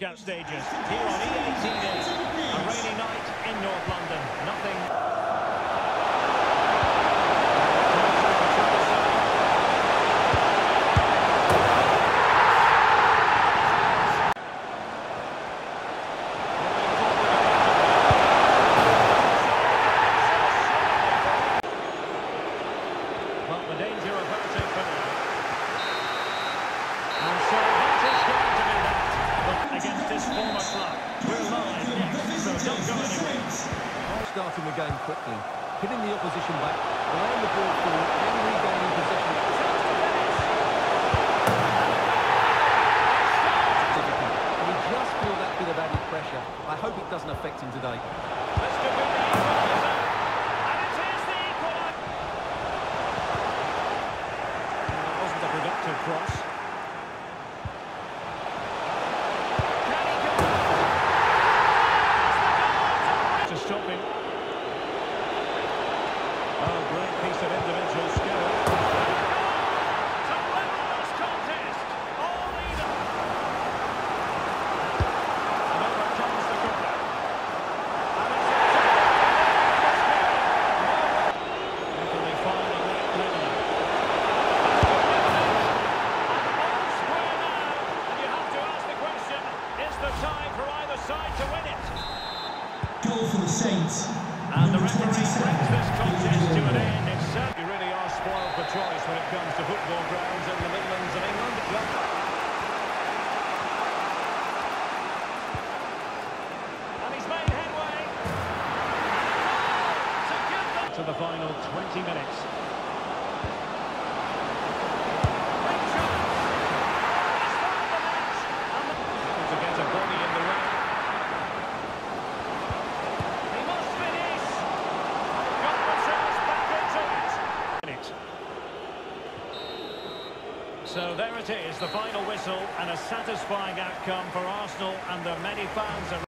Out stages here on E18A. A rainy night in North London. Starting the game quickly, hitting the opposition back, laying the ball forward and regaining possession. He just feel that bit of added pressure. I hope it doesn't affect him today. This could be the equaliser. And it is the equaliser. That wasn't a productive cross. Can he go? To stop him. Oh, great piece of individual skill. To level this contest. All even. Another chance to corner. And it's Can they find a late leveler? All square now, and you have to ask the question, is the time for either side to win it? Goal for the Saints. And the referee brings this contest to an Adrian end. It's sad. You really are spoiled for choice when it comes to football grounds in the Midlands of England. And he's made headway. To give them to the final 20 minutes. Great chance. He's found the net. And the- to get a body in the way. He must finish. Got themselves back into it. Minute. So there it is, the final whistle and a satisfying outcome for Arsenal and their many fans.